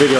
video